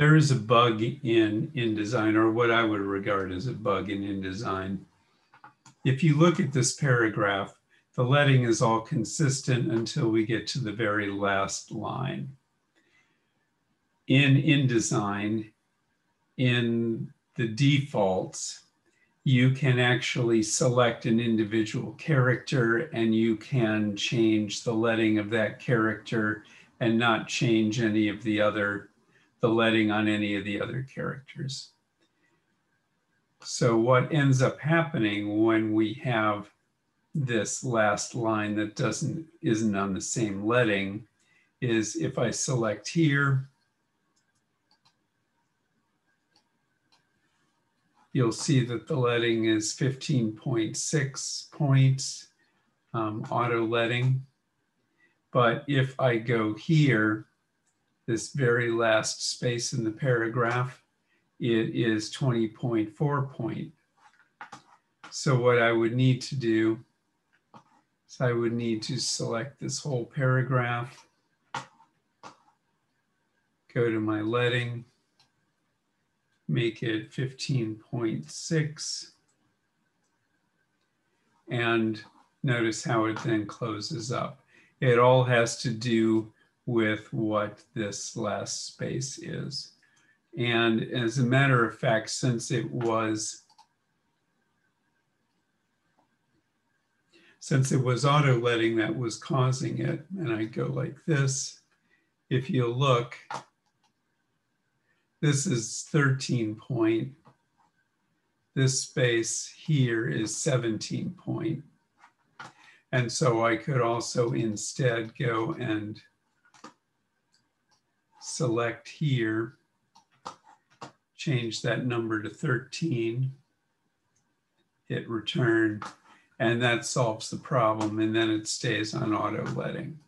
There is a bug in InDesign, or what I would regard as a bug in InDesign. If you look at this paragraph, the leading is all consistent until we get to the very last line. In InDesign, in the defaults, you can actually select an individual character and you can change the leading of that character and not change any of the other, the leading on any of the other characters. So what ends up happening when we have this last line that doesn't isn't on the same leading is if I select here, you'll see that the leading is 15.6 points um, auto leading. But if I go here, this very last space in the paragraph, it is 20.4 point. So what I would need to do is I would need to select this whole paragraph, go to my leading, make it 15.6. And notice how it then closes up. It all has to do with what this last space is. And as a matter of fact, since it was since it was auto leading that was causing it, and I go like this, if you look, this is 13 point. This space here is 17 point. And so I could also instead go and select here, change that number to 13, hit return, and that solves the problem. And then it stays on auto leading.